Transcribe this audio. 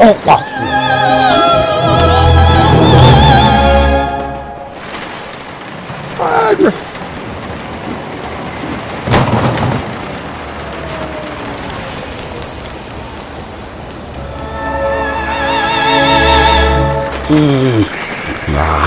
Olmaz. Mm. Ah.